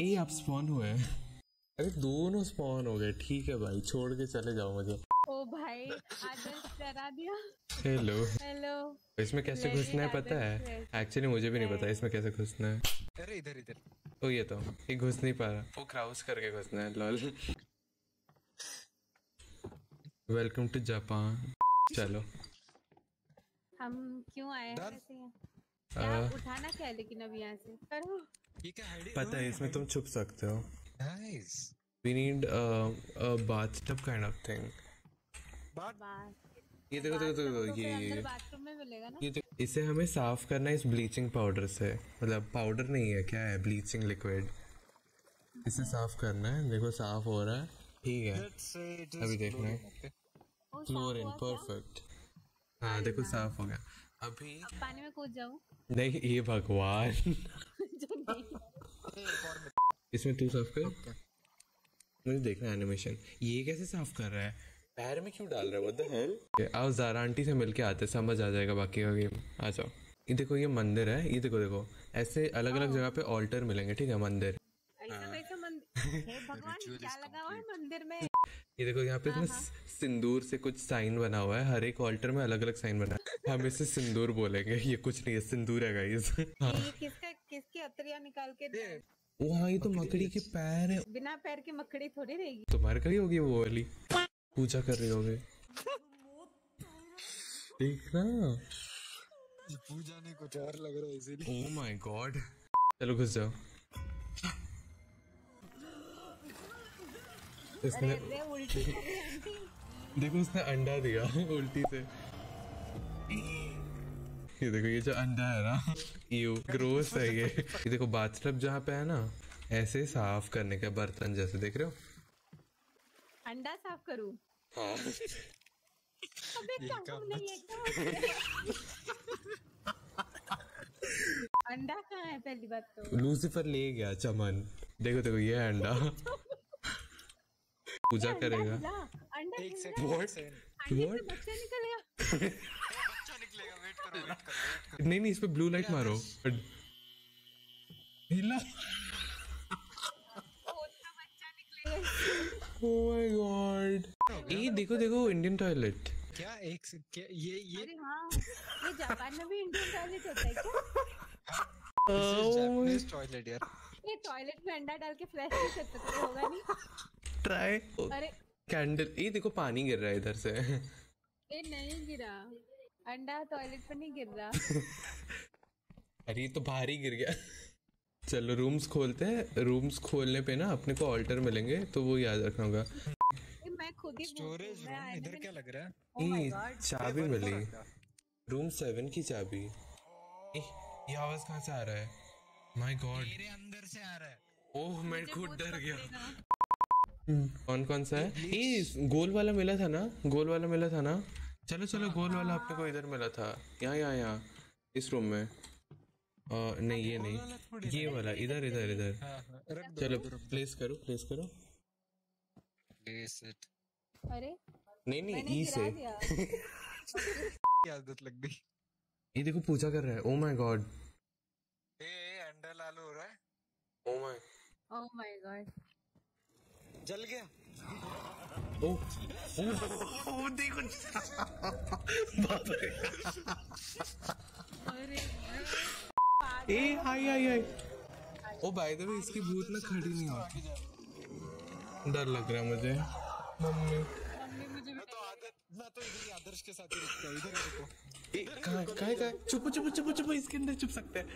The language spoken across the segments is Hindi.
ए आप स्पॉन हुए अरे दोनों स्पॉन हो गए। ठीक है भाई छोड़ के चले जाओ मुझे। ओ भाई आदर्श डरा दिया। हेलो हेलो इसमें कैसे घुसना है पता है? एक्चुअली मुझे भी नहीं पता इसमें कैसे घुसना है। अरे इधर इधर। तो ये तो ये घुस नहीं पा रहा। वो क्राउस करके घुसना है लॉल। वेलकम टू जापान चलो। हम क्यों आए हैं? क्या? उठाना क्या है लेकिन अब यहाँ से? करो। ये क्या हाइडिंग पता है इसमें तुम छुप सकते हो। Nice we need a bathtub kind of thing ये देखो देखो देखो तो ये ये बाथरूम में मिलेगा ना। ये देखो इसे हमें साफ़ करना है इस ब्लीचिंग पाउडर से। मतलब पाउडर नहीं है क्या है? ब्लीचिंग लिक्विड इसे साफ़ करना है। देखो साफ़ हो रहा है। ठीक है। अभी देखना है। क्लोरीन परफेक्ट हाँ देखो साफ़ हो गया। अभी अब पानी में कूद जाऊँ? नहीं ये भगवान। इसमें तू साफ़ कर। मुझे देखना एनिमेशन ये कैसे साफ़ कर रहा है? पैर में क्यों डाल रहा है? व्हाट द हेल आओ जारा आंटी से मिलके आते समझ आ जाएगा बाकी का गेम आ जाओ। ये देखो ये मंदिर है। ये देखो देखो। ऐसे अलग अलग जगह पे ऑल्टर मिलेंगे ठीक है? मंदिर ऐसा हाँ। कैसा मंदिर हे भगवान क्या लगा हुआ है मंदिर में? ये देखो यहाँ पे इसमें सिंदूर से कुछ साइन बना हुआ है हर एक ऑल्टर में अलग अलग साइन बना है। हम इसे सिंदूर बोलेंगे ये कुछ नहीं है सिंदूर है गाइस ये किसका किसकी अतरिया निकाल के दे? वहाँ ये तो मकड़ी के पैर है। बिना पैर की मकड़ी थोड़ी रहेगी। तुम्हारे का ही होगी वो वाली? पूजा कर रही होगी। देख ये पूजा नहीं कुछ और लग रहा है इसीलिए। ओ माय गॉड चलो घुस जाओ। इसने। देखो उसने अंडा दिया उल्टी से। ये देखो ये जो अंडा है ना यू ग्रोस है ये। ये देखो बाथटब जहाँ पे है ना ऐसे साफ़ करने का बर्तन जैसे देख रहे हो? अंडा साफ़ करूँ? हाँ। अंडा कहाँ है पहली बात तो? लूसीफर ले गया चमन। देखो देखो ये अंडा। पूजा करेगा। अंडा अंडा एक सेकंड रहा। एक सेकंड अंडे से बच्चा निकलेगा। बच्चा निकलेगा वेट करो वेट करो नहीं नहीं इस पे ब्लू लाइट मारो। हिला माय गॉड ये देखो देखो इंडियन टॉयलेट क्या एक से क्या ये ये? अरे हाँ ये जापान में भी इंडियन टॉयलेट होता है क्या? टॉयलेट यार। ये टॉयलेट में अंडा डाल के फ्लैश नहीं कर सकते होगा नहीं। ट्राई अरे कैंडल ये देखो पानी गिर रहा है इधर से। ये नहीं गिरा। अंडा टॉयलेट पर नहीं गिर रहा। अरे ये तो भारी गिर गया। चलो रूम्स खोलते हैं। रूम्स खोलने पे ना अपने को ऑल्टर मिलेंगे तो वो याद रखना होगा। मैं खुद ही स्टोरेज रूम इधर क्या लग रहा है? Oh. चाबी मिली। रूम सेवन की चाबी। ये आवाज़ कहाँ से आ रहा है? माय गॉड मेरे अंदर से आ रहा है। ओह मैं खुद डर गया। कौन कौन सा है? ये गोल वाला मिला था ना? गोल वाला मिला था ना? चलो चलो गोल वाला अपने को इधर मिला था। यहाँ यहाँ यहाँ। इस रूम में। आ, नहीं ये नहीं। ये वाला इधर इधर इधर। हाँ हाँ। चलो प्लेस करो प्लेस करो। प्लेस इट अरे। नहीं नहीं ई से। दिया। आदत लग गई। ये देखो पूजा कर रहा है। ओ माय गॉड ए ए, अंडा लाल हो रहा है। Oh my oh my God जल गया। ओ ओ। ओ देखो बाप रे। अरे ए हाय हाय हाय ओ बाय द वे इसकी भूत ना खड़ी नहीं होती डर लग रहा है मुझे। मम्मी। मम्मी मुझे मैं तो आदत मैं तो इधर ही आदर्श के साथ ही रुकता हूँ। इधर रुको। ए कहाँ कहाँ कहाँ? चुप चुप चुप चुप इसके अंदर छुप सकते हैं।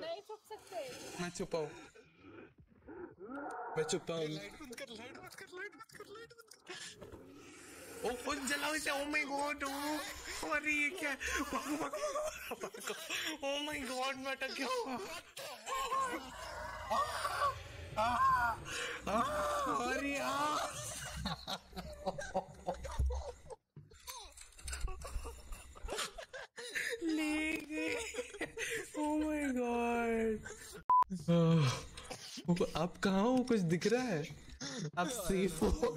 नहीं छुप सकते। मैं छुपाऊं। मैं छुपा हूँ लाइट बंद कर लाइट बंद कर लाइट बंद कर लाइट बंद कर ओ ओ जलाओ इसे। ओ माय गॉड ओ अरे ये क्या? भागो भागो भागो। ओ माय गॉड मैं अटक गया। अरे यार ले गए। ओ माय गॉड अब कहाँ हो? कुछ दिख रहा है? आप सेफ़ हो?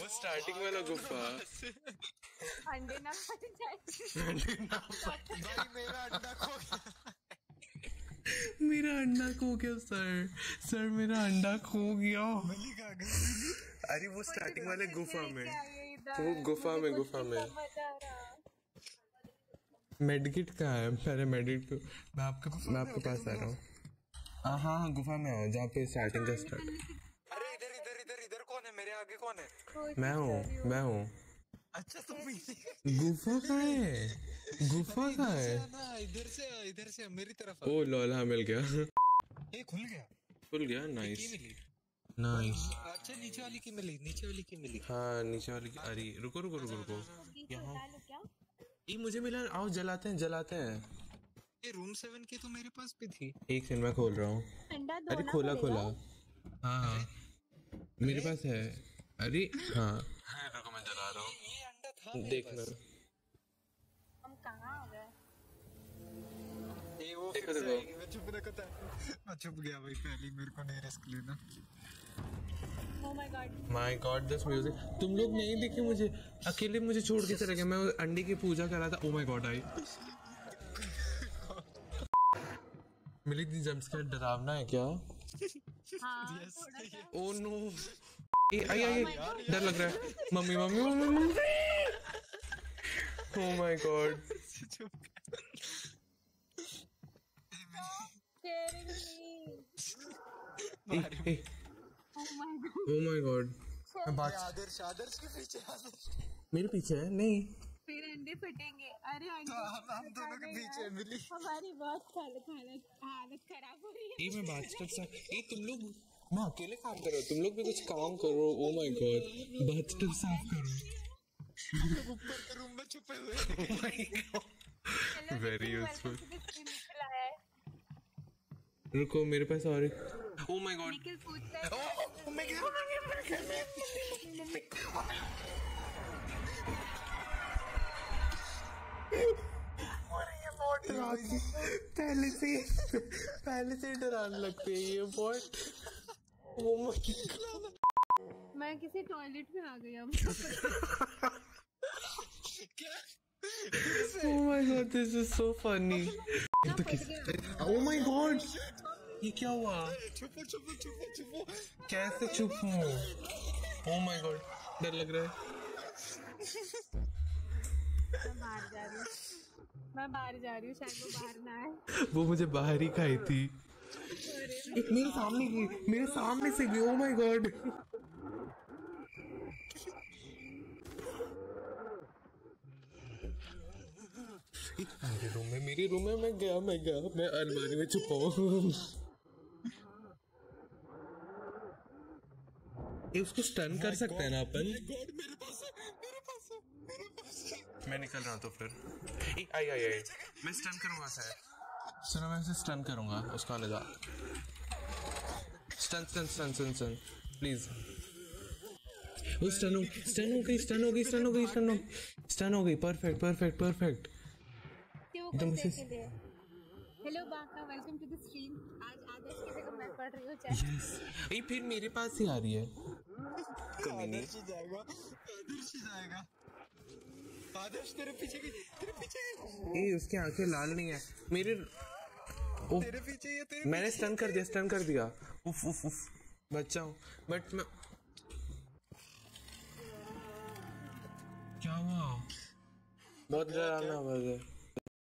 वो स्टार्टिंग वाला गुफा अंडे ना फट जाए भाई मेरा अंडा खो गया मेरा अंडा खो गया सर सर मेरा अंडा खो गया. अरे वो स्टार्टिंग वाले गुफा में। वो गुफा में गुफा में। आ कहाँ है? पहले मेडिकिट को मैं आपके मैं आपके पास आ रहा हूँ। हाँ। हाँ हाँ गुफा में आओ जहाँ पे स्टार्टिंग का स्टार्ट अरे इधर इधर इधर इधर कौन है मेरे आगे कौन है कोई मैं हूँ मैं हूँ। अच्छा तुम भी गुफा कहाँ है? गुफा कहाँ है? इधर से इधर से मेरी तरफ़ ओ लॉल हाँ मिल गया। ये खुल गया? खुल गया नाइस नाइस अच्छा नीचे वाली की मिली नीचे वाली की मिली। हाँ नीचे वाली की अरे रुको रुको रुको रुको। यहाँ। ये मुझे मिला आओ जलाते हैं जलाते हैं। ये रूम सेवन की तो मेरे पास भी थी। एक सेकंड मैं खोल रहा हूँ। अरे खोला खोला। हाँ। हाँ मेरे पास है। अरे हाँ। रुको मैं जला रहा हूँ। था। मेरे देखना हम कहाँ आ गए? वो देखो, देखो। मैं चुप रखा था। मैं चुप गया भाई पहले मेरे को नहीं रिस्क लेना। ओ गॉड दिस म्यूज़िक तुम लोग नहीं देखे मुझे? अकेले मुझे छोड़ के चले गए। मैं अंडे की पूजा कर रहा था। ओ माय गॉड आई। मिली दी जम्पस्केयर डरावना है क्या? हाँ ओ नो ए आई आई डर लग रहा है। Mummy mummy mummy mummy. Oh my god scaring me oh my god oh my god Adarsh Adarsh के पीछे आदर्श मेरे पीछे है? नहीं। फिर अंडे फटेंगे। अरे अंडे तो हम दोनों के पीछे मिली। हमारी बहुत हालत हालत खराब हो रही है। ये मैं बाथटब सा ये तुम लोग मैं अकेले काम कर रहा हूँ? तुम लोग भी कुछ काम करो। ओ माय गॉड बाथटब साफ़ करो। ऊपर के रूम में छुपे हुए. निकला है। रुको मेरे पास और एक ओ माय गॉड निखिल पूछता है पहले से पहले से डराने लगते हैं ये बॉट ओ माय मैं किसी टॉयलेट में आ गई अब Oh my god, this is so funny. तो किस Oh my god, ये क्या हुआ? छुपो छुपो छुपो छुपो कैसे चुप हूँ? Oh my डर लग रहा है. मैं बाहर जा रही हूँ मैं बाहर जा रही हूँ शायद वो बाहर ना आए वो मुझे बाहर ही खाई थी. एक मेरे सामने की, मेरे सामने से गई. Oh my god. मेरे रूम में मेरे रूम में मैं गया मैं गया मैं अलमारी में छुपा हूँ। ये उसको स्टन कर सकते हैं ना अपन? मेरे पास है मेरे पास है मेरे पास है। मैं निकल रहा हूँ तो फिर। ए, आई आई आई। मैं स्टन करूँगा सर सुनो मैं उसे स्टन करूँगा उसका आने जा stun stun stun stun stun please वो स्टन हो स्टन हो गई स्टन हो गई स्टन हो गई स्टन हो स्टन हो गई परफेक्ट परफेक्ट परफेक्ट एकदम से- हेलो बाका वेलकम टू द स्ट्रीम आज आदर्श की जगह मैं पढ़ रही हूँ चाहे ये फिर मेरे पास ही आ रही है। कमी नहीं। आदर्श जाएगा आदर्श ही जाएगा। आदर्श तेरे पीछे की तेरे पीछे ये उसकी आँखें लाल नहीं है। मेरे ओ तेरे पीछे ये तेरे मैंने स्टन कर दिया स्टन कर दिया। उफ उफ उफ। बच्चा हूँ। बट मैं क्या हुआ? बहुत डरावना आवाज़ है